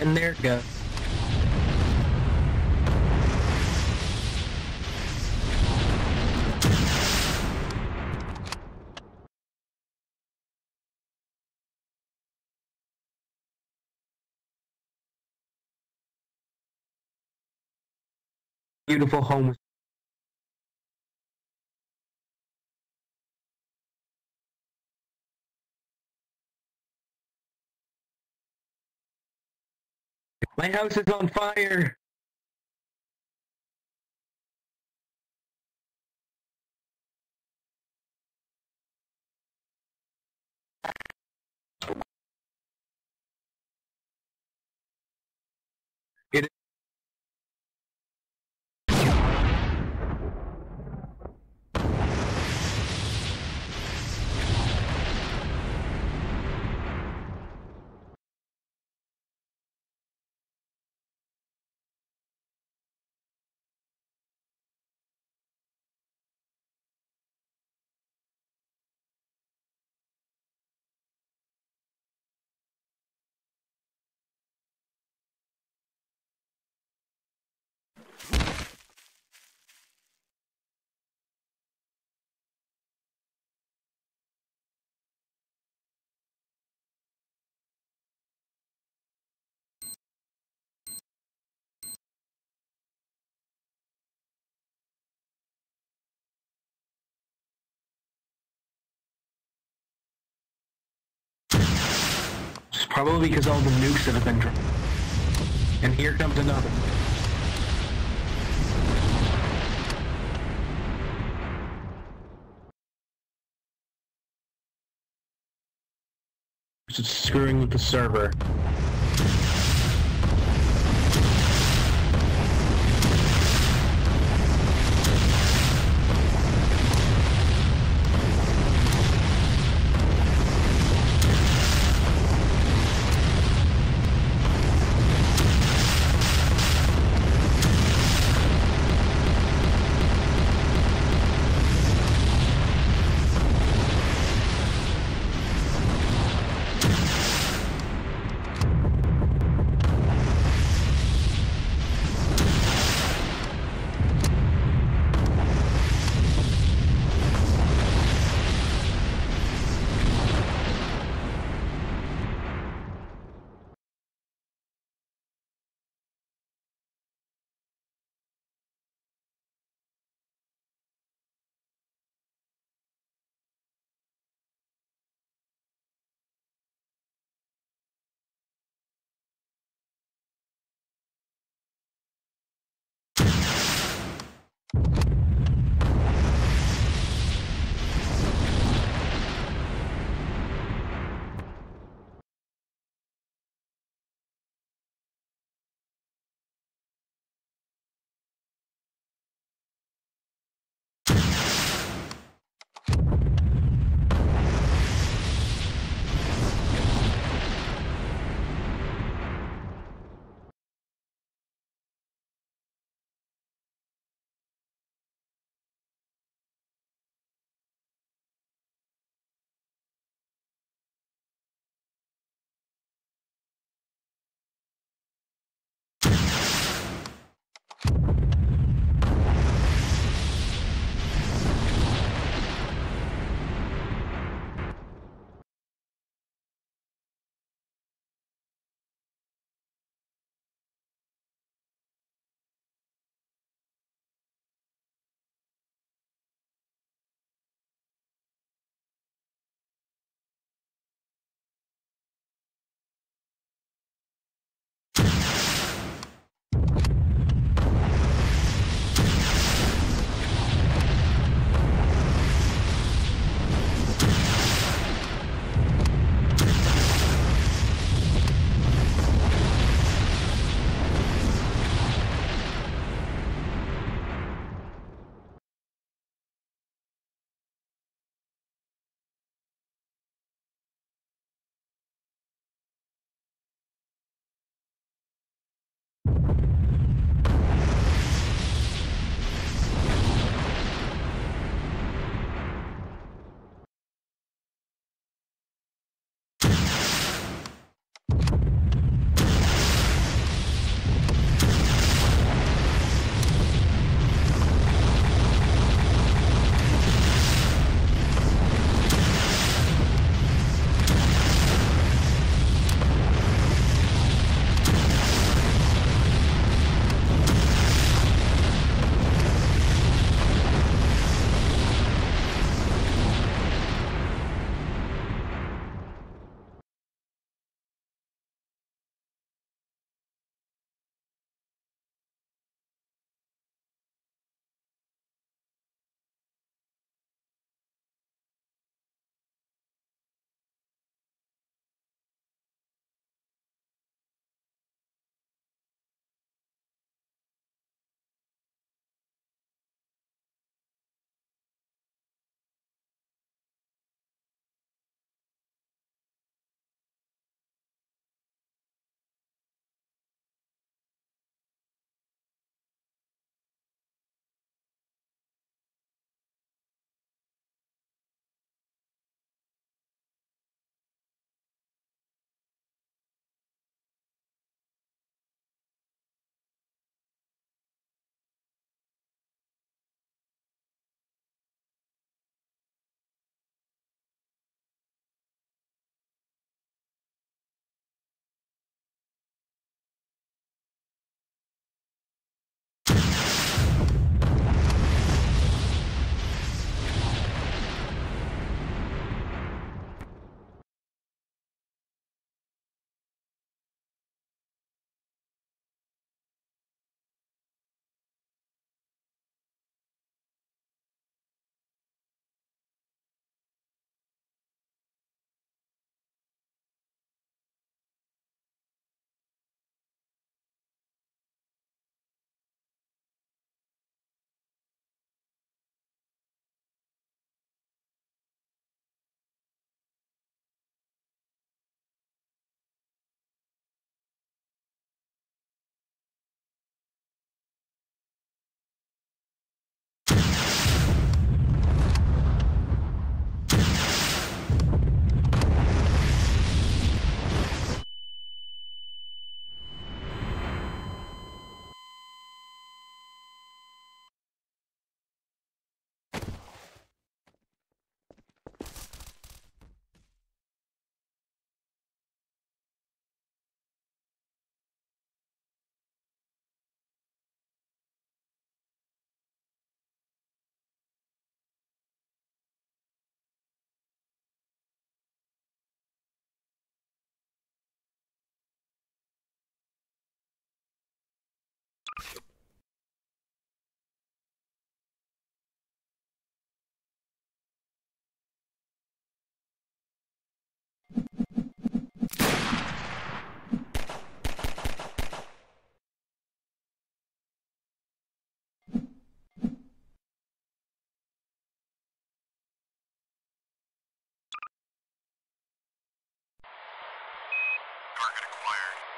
And there it goes. Beautiful home. My house is on fire. It It's probably because all the nukes that have been dropped. And here comes another. Just screwing with the server. you Target acquired.